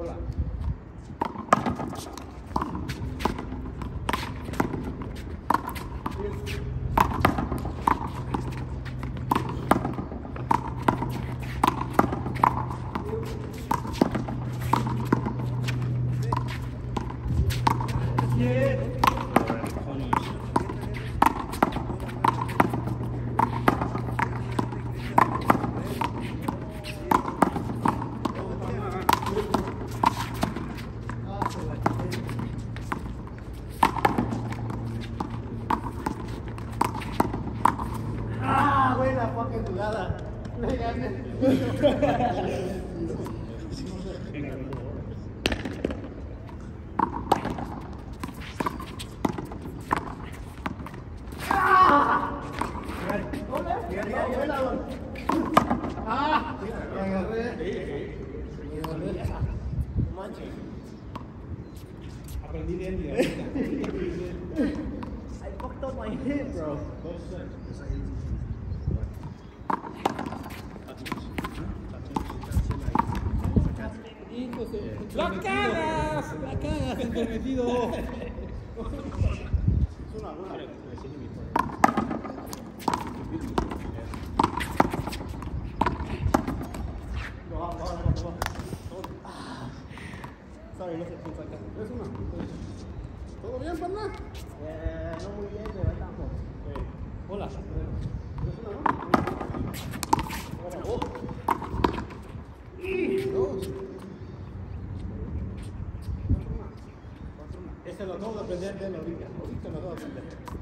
Bola. Ah, buena fucking jugada. Ah. Aprendí de Andy. I fucked up my head, bro. ¡La cagas! ¡La cagas, saca. Es una. ¿Todo bien, pana? Eh, no muy bien, pero estamos. Hola. Este lo acabo de aprender de él ahorita. Ahorita lo acabo de aprender.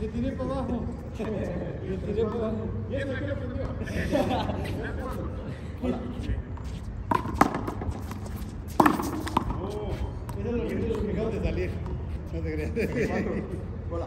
Le tiré para abajo. Le tiré para abajo. Eso es lo que me acabo de salir. No te creas. Hola.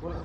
Voilà.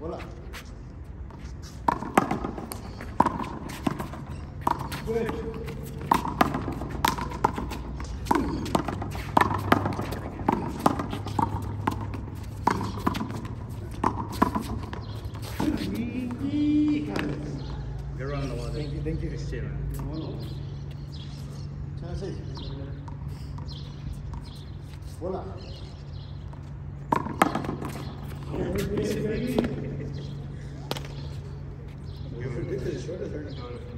Bola. Good round of water. Thank you, thank you. Shit, We were ridiculous short of.